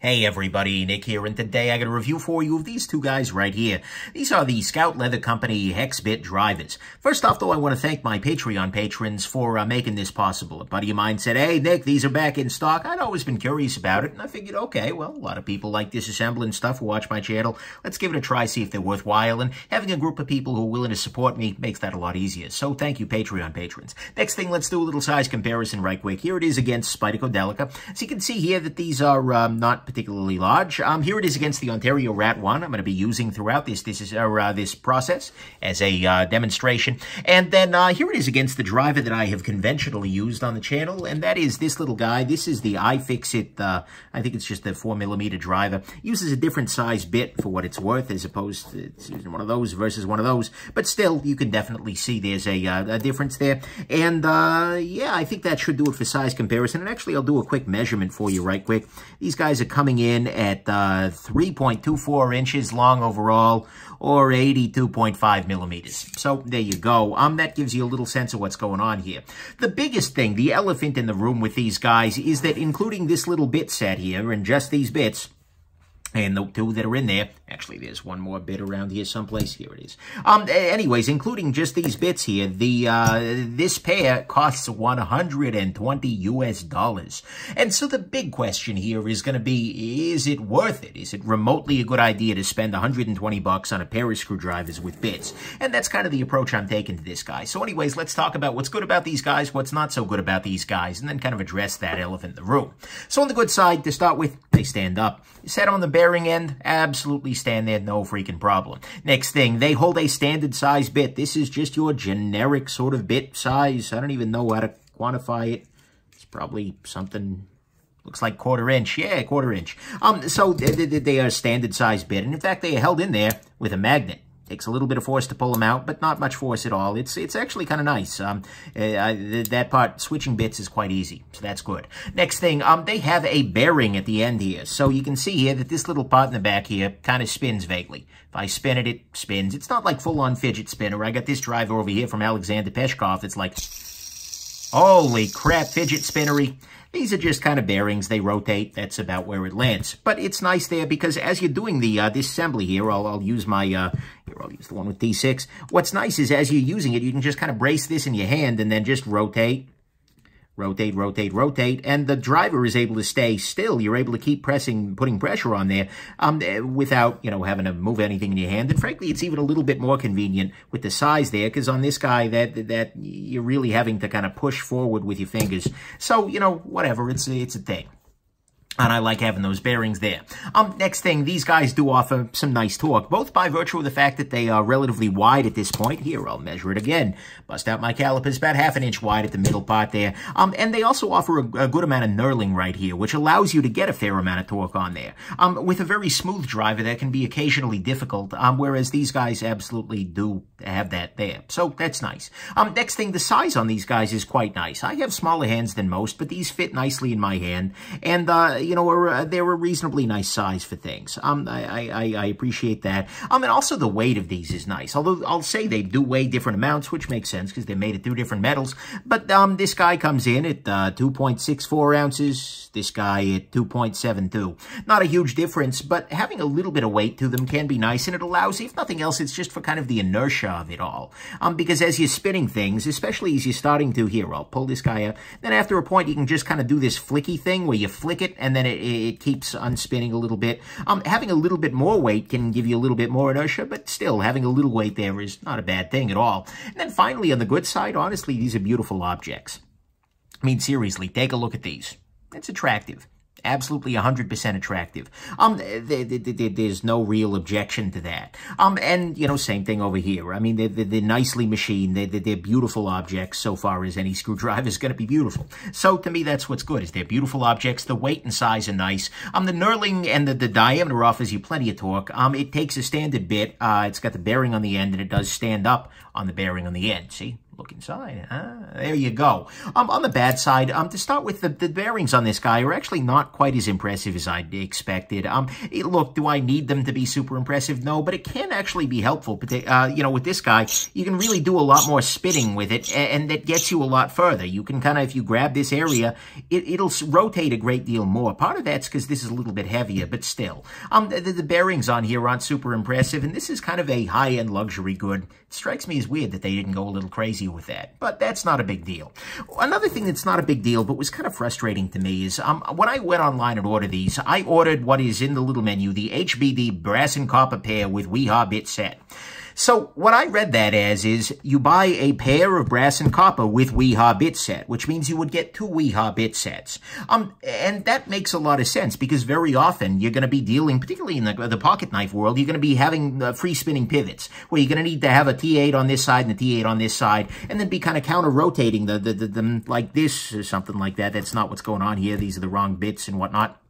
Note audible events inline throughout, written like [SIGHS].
Hey everybody, Nick here, and today I got a review for you of these two guys right here. These are the Scout Leather Company Hexbit drivers. First off, though, I want to thank my Patreon patrons for uh, making this possible. A buddy of mine said, hey, Nick, these are back in stock. I'd always been curious about it, and I figured, okay, well, a lot of people like disassembling stuff who watch my channel. Let's give it a try, see if they're worthwhile, and having a group of people who are willing to support me makes that a lot easier. So thank you, Patreon patrons. Next thing, let's do a little size comparison right quick. Here it is against Spyderco Delica. So you can see here that these are um, not particularly large. Um, here it is against the Ontario Rat 1. I'm going to be using throughout this this is uh, uh, this process as a uh, demonstration. And then uh, here it is against the driver that I have conventionally used on the channel, and that is this little guy. This is the iFixit, uh, I think it's just a 4 millimeter driver. Uses a different size bit for what it's worth as opposed to one of those versus one of those. But still, you can definitely see there's a, uh, a difference there. And yeah, I think that should do it for size comparison. And actually, I'll do a quick measurement for you right quick. These guys are coming in at uh, 3.24 inches long overall or 82.5 millimeters. So there you go. Um, that gives you a little sense of what's going on here. The biggest thing, the elephant in the room with these guys is that including this little bit set here and just these bits, and the two that are in there, actually, there's one more bit around here someplace. Here it is. Um, anyways, including just these bits here, the uh, this pair costs 120 US dollars. And so the big question here is going to be, is it worth it? Is it remotely a good idea to spend 120 bucks on a pair of screwdrivers with bits? And that's kind of the approach I'm taking to this guy. So anyways, let's talk about what's good about these guys, what's not so good about these guys, and then kind of address that elephant in the room. So on the good side, to start with, they stand up. Set on the end, absolutely stand there, no freaking problem. Next thing, they hold a standard size bit. This is just your generic sort of bit size. I don't even know how to quantify it. It's probably something looks like quarter inch. Yeah, quarter inch. Um, so they, they are a standard size bit. And in fact, they are held in there with a magnet. Takes a little bit of force to pull them out, but not much force at all. It's it's actually kind of nice. Um, uh, that part, switching bits is quite easy, so that's good. Next thing, um, they have a bearing at the end here. So you can see here that this little part in the back here kind of spins vaguely. If I spin it, it spins. It's not like full-on fidget spinner. I got this driver over here from Alexander Peshkov. It's like, holy crap, fidget spinnery. These are just kind of bearings. They rotate. That's about where it lands. But it's nice there because as you're doing the uh, this assembly here, I'll, I'll use my, uh, here, I'll use the one with T6. What's nice is as you're using it, you can just kind of brace this in your hand and then just rotate rotate, rotate, rotate, and the driver is able to stay still. You're able to keep pressing, putting pressure on there um, without, you know, having to move anything in your hand. And frankly, it's even a little bit more convenient with the size there because on this guy, that that you're really having to kind of push forward with your fingers. So, you know, whatever, it's, it's a thing. And I like having those bearings there. Um, next thing, these guys do offer some nice torque, both by virtue of the fact that they are relatively wide at this point. Here, I'll measure it again. Bust out my calipers, about half an inch wide at the middle part there. Um, and they also offer a, a, good amount of knurling right here, which allows you to get a fair amount of torque on there. Um, with a very smooth driver, that can be occasionally difficult, um, whereas these guys absolutely do have that there. So that's nice. Um, next thing, the size on these guys is quite nice. I have smaller hands than most, but these fit nicely in my hand. And, uh, you know, uh, they're a reasonably nice size for things. Um, I, I, I appreciate that. Um, and also the weight of these is nice. Although I'll say they do weigh different amounts, which makes sense because they're made of two different metals. But um, this guy comes in at uh, 2.64 ounces. This guy at 2.72. Not a huge difference, but having a little bit of weight to them can be nice, and it allows, if nothing else, it's just for kind of the inertia of it all. Um, because as you're spinning things, especially as you're starting to, here, I'll pull this guy up, then after a point, you can just kind of do this flicky thing where you flick it, and then it, it keeps unspinning a little bit. Um, having a little bit more weight can give you a little bit more inertia, but still, having a little weight there is not a bad thing at all. And then finally, on the good side, honestly, these are beautiful objects. I mean, seriously, take a look at these. It's attractive absolutely 100% attractive. Um, there, there, there, there's no real objection to that. Um, and, you know, same thing over here. I mean, they're, they're nicely machined. They're, they're beautiful objects so far as any screwdriver is going to be beautiful. So, to me, that's what's good, is they're beautiful objects. The weight and size are nice. Um, the knurling and the, the diameter offers you plenty of torque. Um, it takes a standard bit. Uh, it's got the bearing on the end, and it does stand up on the bearing on the end. See? Look inside. Ah, there you go. Um, on the bad side, um, to start with, the, the bearings on this guy are actually not quite as impressive as I expected. Um, it, look, do I need them to be super impressive? No, but it can actually be helpful. Uh, you know, with this guy, you can really do a lot more spinning with it, and, that gets you a lot further. You can kind of, if you grab this area, it, it'll rotate a great deal more. Part of that's because this is a little bit heavier, but still. Um, the, the bearings on here aren't super impressive, and this is kind of a high-end luxury good. It strikes me as weird that they didn't go a little crazy with that, but that's not a big deal. Another thing that's not a big deal, but was kind of frustrating to me is um, when I went online and ordered these, I ordered what is in the little menu, the HBD brass and copper pair with Wiha bit set. So what I read that as is you buy a pair of brass and copper with Wiha bit set, which means you would get two Wiha bit sets. Um, and that makes a lot of sense because very often you're going to be dealing, particularly in the, the pocket knife world, you're going to be having uh, free spinning pivots where you're going to need to have a T8 on this side and a T8 on this side and then be kind of counter rotating the, the, the, the like this or something like that. That's not what's going on here. These are the wrong bits and whatnot.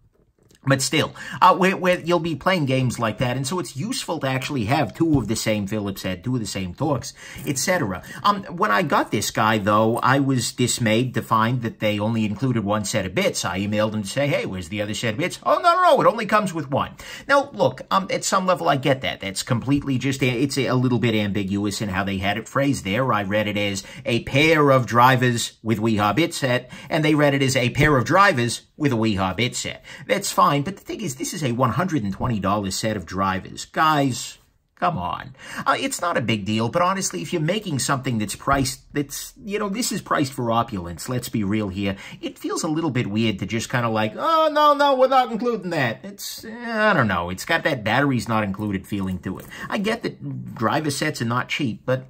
But still, uh, where, where, you'll be playing games like that, and so it's useful to actually have two of the same Phillips head, two of the same Torx, etc. Um, when I got this guy, though, I was dismayed to find that they only included one set of bits. I emailed them to say, hey, where's the other set of bits? Oh, no, no, no, it only comes with one. Now, look, um, at some level, I get that. That's completely just, it's a little bit ambiguous in how they had it phrased there. I read it as a pair of drivers with Wiha bit set, and they read it as a pair of drivers with a Wiha bit set. That's fine, but the thing is, this is a $120 set of drivers. Guys, Come on. Uh, it's not a big deal, but honestly, if you're making something that's priced, that's, you know, this is priced for opulence, let's be real here, it feels a little bit weird to just kind of like, oh, no, no, we're not including that. It's, eh, I don't know, it's got that batteries not included feeling to it. I get that driver sets are not cheap, but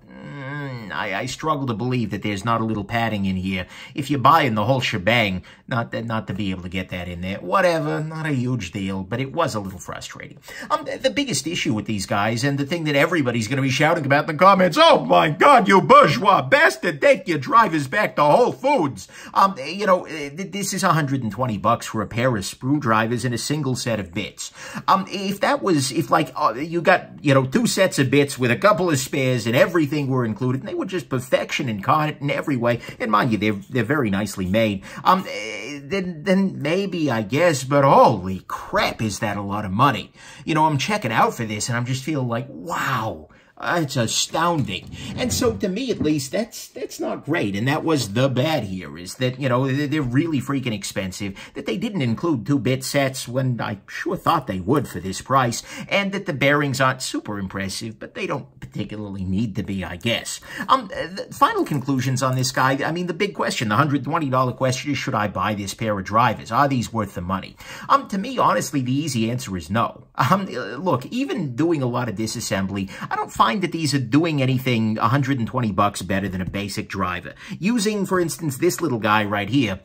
I, I, struggle to believe that there's not a little padding in here. If you're buying the whole shebang, not that, not to be able to get that in there. Whatever, not a huge deal, but it was a little frustrating. Um, the biggest issue with these guys, and the thing that everybody's going to be shouting about in the comments, oh my God, you bourgeois bastard, take your drivers back to Whole Foods. Um, you know, this is 120 bucks for a pair of screwdrivers and a single set of bits. Um, if that was, if like, uh, you got, you know, two sets of bits with a couple of spares and everything were included, they were just perfection in, in every way. And mind you, they're, they're very nicely made. Um, eh, then, then maybe, I guess, but holy crap, is that a lot of money? You know, I'm checking out for this and I'm just feeling like, wow, it's astounding. And so to me, at least, that's that's not great. And that was the bad here, is that, you know, they're really freaking expensive, that they didn't include two-bit sets when I sure thought they would for this price, and that the bearings aren't super impressive, but they don't particularly need to be, I guess. Um, final conclusions on this guy, I mean, the big question, the $120 question is, should I buy this pair of drivers? Are these worth the money? Um, to me, honestly, the easy answer is no. Um, look, even doing a lot of disassembly, I don't find find that these are doing anything 120 bucks better than a basic driver. Using, for instance, this little guy right here,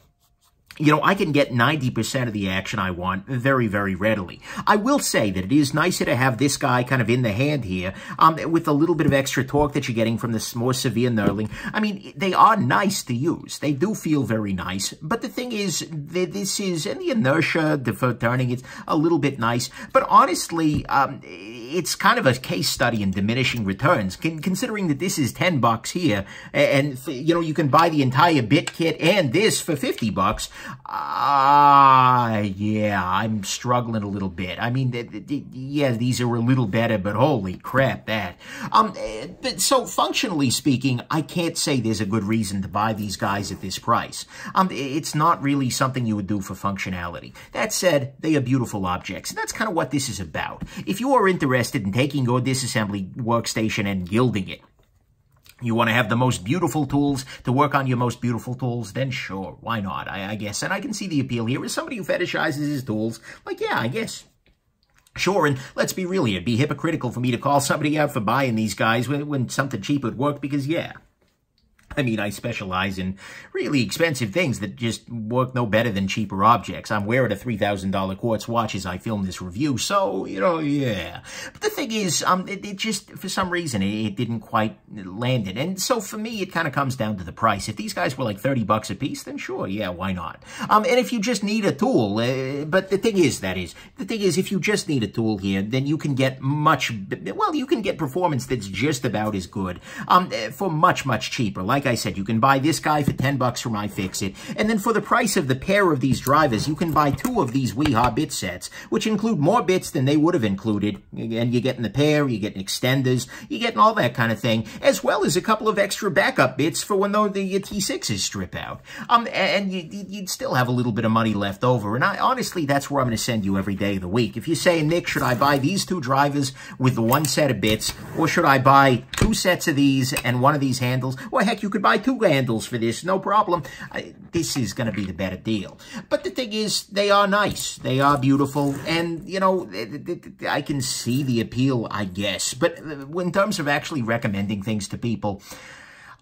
you know, I can get 90% of the action I want very, very readily. I will say that it is nicer to have this guy kind of in the hand here um, with a little bit of extra torque that you're getting from this more severe knurling. I mean, they are nice to use. They do feel very nice. But the thing is, this is, and the inertia for turning, it's a little bit nice. But honestly, um, it's kind of a case study in diminishing returns, considering that this is 10 bucks here, and, you know, you can buy the entire bit kit and this for 50 bucks. Ah, uh, yeah, I'm struggling a little bit. I mean, yeah, these are a little better, but holy crap, that. Um, but so functionally speaking, I can't say there's a good reason to buy these guys at this price. Um, it's not really something you would do for functionality. That said, they are beautiful objects, and that's kind of what this is about. If you are interested in taking your disassembly workstation and gilding it, you want to have the most beautiful tools to work on your most beautiful tools, then sure, why not, I, I guess. And I can see the appeal here. As somebody who fetishizes his tools, like, yeah, I guess. Sure, and let's be real. It'd be hypocritical for me to call somebody out for buying these guys when, when something cheap would work, because, yeah, I mean, I specialize in really expensive things that just work no better than cheaper objects. I'm wearing a $3,000 quartz watch as I film this review, so, you know, yeah. But the thing is, um, it, it just, for some reason, it, it, didn't quite land it. And so for me, it kind of comes down to the price. If these guys were like 30 bucks a piece, then sure, yeah, why not? Um, and if you just need a tool, uh, but the thing is, that is, the thing is, if you just need a tool here, then you can get much, well, you can get performance that's just about as good, um, for much, much cheaper. Like like I said, you can buy this guy for 10 bucks from iFixit. And then for the price of the pair of these drivers, you can buy two of these Wiha bit sets, which include more bits than they would have included. And you're getting the pair, you're getting extenders, you're getting all that kind of thing, as well as a couple of extra backup bits for when the, the T6s strip out. Um, and you, you'd still have a little bit of money left over. And I, honestly, that's where I'm going to send you every day of the week. If you say, Nick, should I buy these two drivers with the one set of bits, or should I buy two sets of these and one of these handles? Well, heck, you could buy two handles for this, no problem. I, this is going to be the better deal. But the thing is, they are nice. They are beautiful. And, you know, I can see the appeal, I guess. But uh, in terms of actually recommending things to people,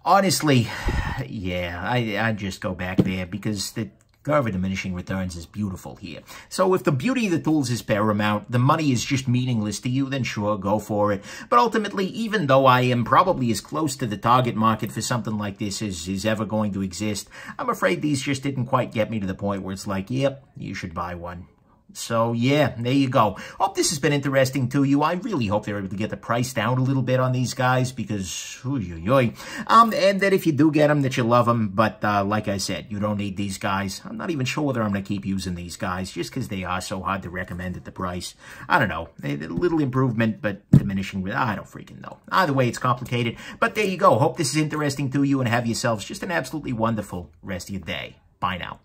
honestly, [SIGHS] yeah, I, I just go back there because the Curve of diminishing returns is beautiful here. So if the beauty of the tools is paramount, the money is just meaningless to you, then sure, go for it. But ultimately, even though I am probably as close to the target market for something like this as is ever going to exist, I'm afraid these just didn't quite get me to the point where it's like, yep, you should buy one. So, yeah, there you go. Hope this has been interesting to you. I really hope they're able to get the price down a little bit on these guys because, oy, oy, Um, and that if you do get them, that you love them. But, uh, like I said, you don't need these guys. I'm not even sure whether I'm going to keep using these guys just because they are so hard to recommend at the price. I don't know. A little improvement, but diminishing. I don't freaking know. Either way, it's complicated. But there you go. Hope this is interesting to you and have yourselves just an absolutely wonderful rest of your day. Bye now.